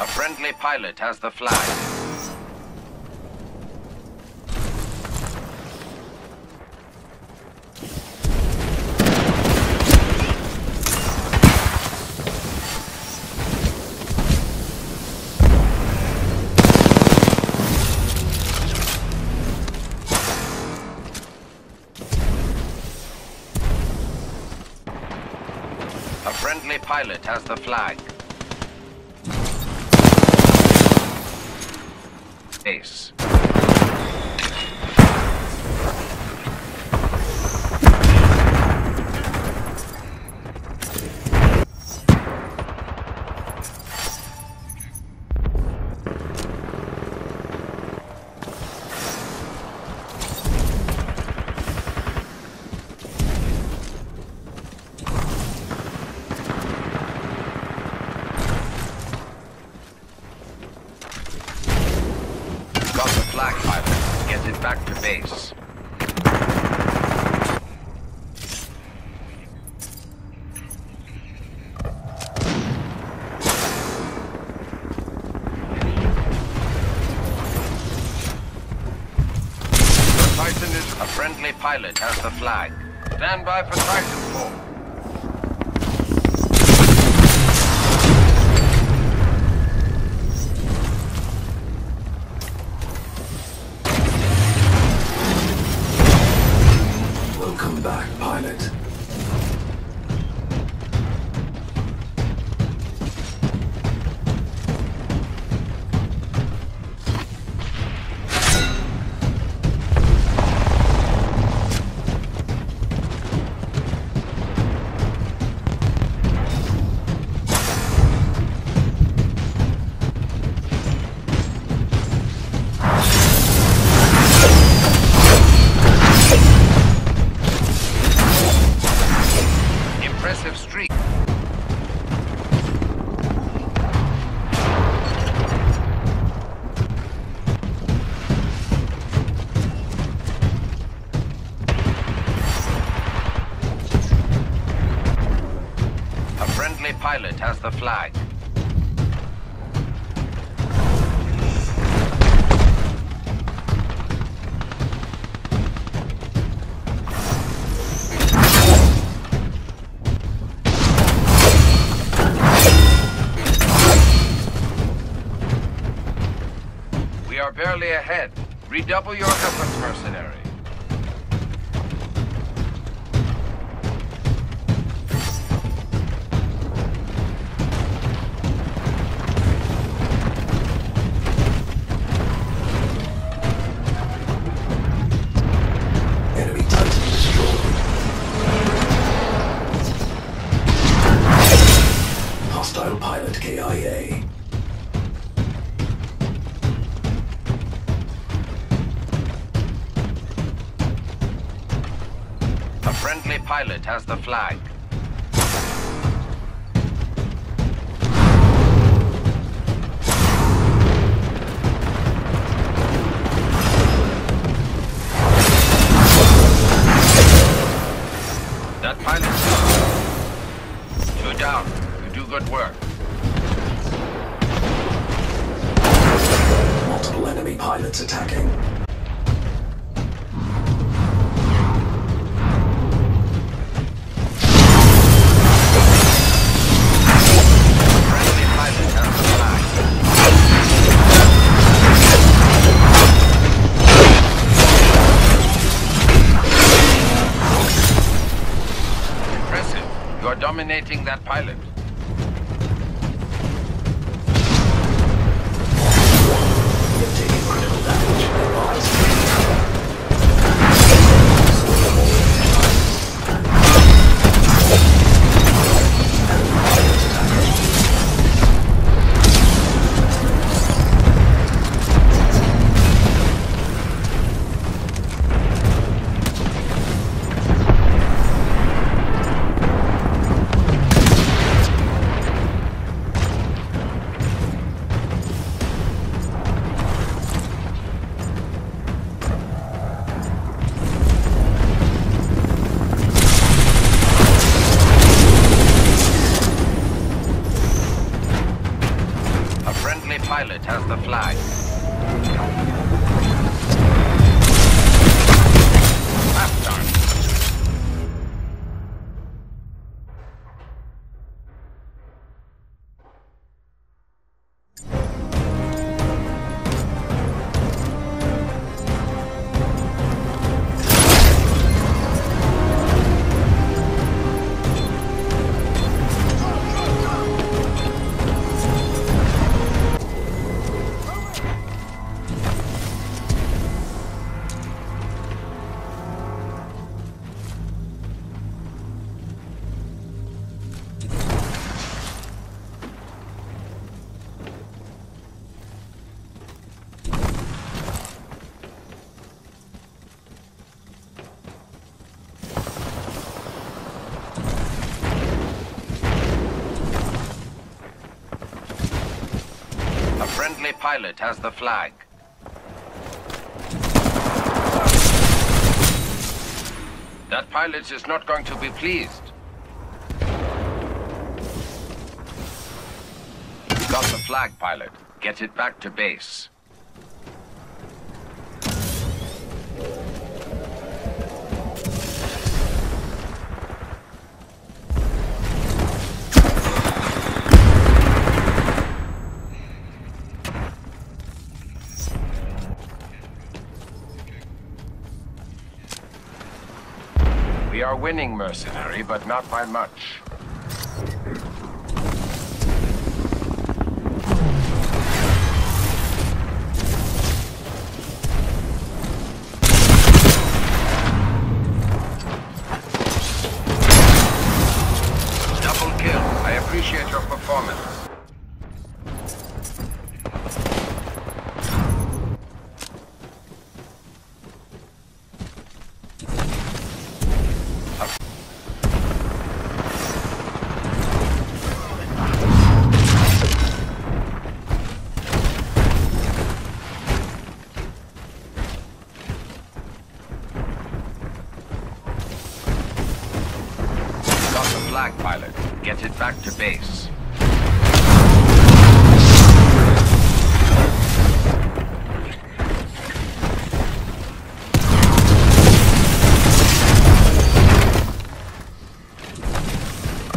A friendly pilot has the flag. A friendly pilot has the flag. Ace. Base. Titan is a friendly pilot has the flag. Stand by for Titanfall. Impressive streak. A friendly pilot has the flag. Are barely ahead. Redouble your efforts, mercenary. Has the flag. That pilot. Pilot has the flag. That pilot is not going to be pleased. Got the flag, pilot. Get it back to base. We are winning, mercenary, but not by much. Double kill. I appreciate your performance. Flag, pilot. Get it back to base.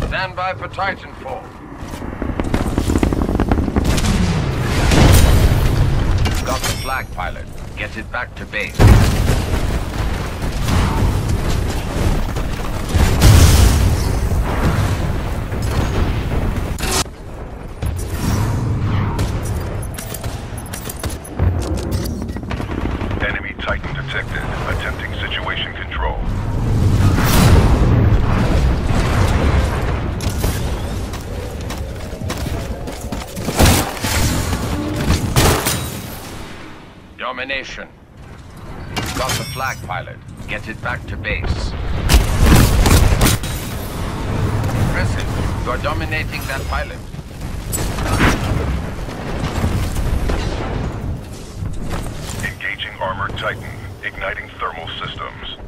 Stand by for Titanfall. Got the flag, pilot. Get it back to base. Domination. Got the flag, pilot. Get it back to base. Impressive. You're dominating that pilot. Engaging armored Titan. Igniting thermal systems.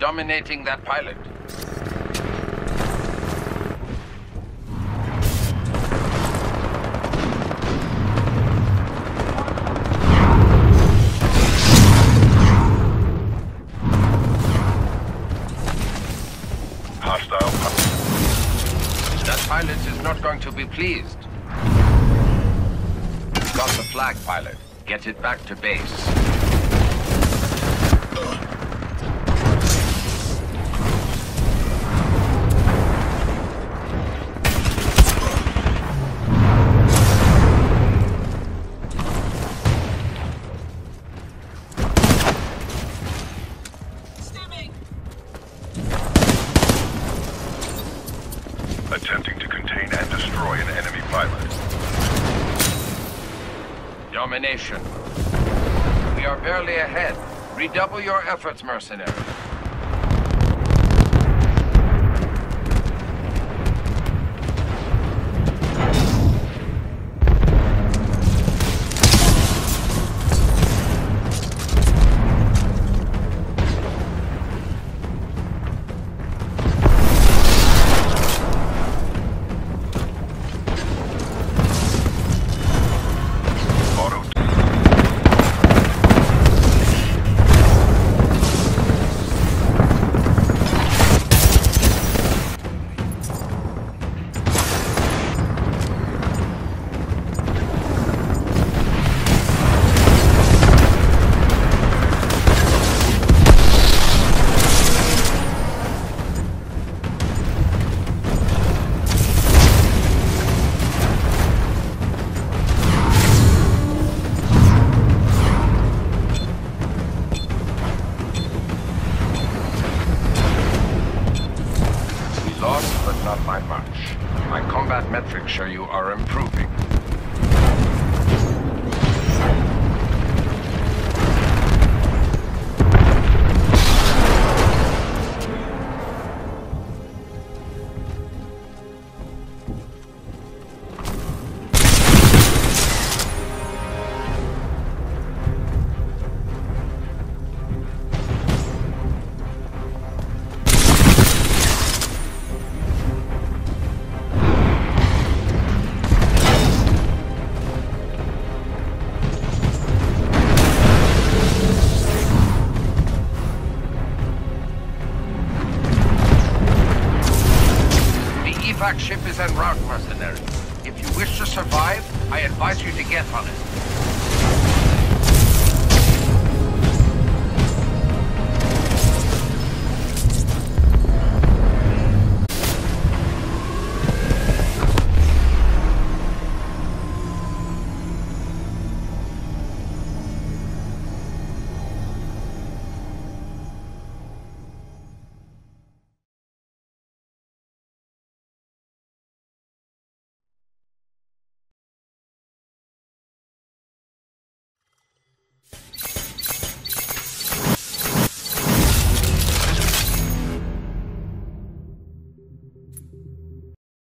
Dominating that pilot. Hostile. That pilot is not going to be pleased. Got the flag, pilot. Get it back to base. Domination. We are barely ahead. Redouble your efforts, mercenary. En route, mercenary. If you wish to survive, I advise you to get on it.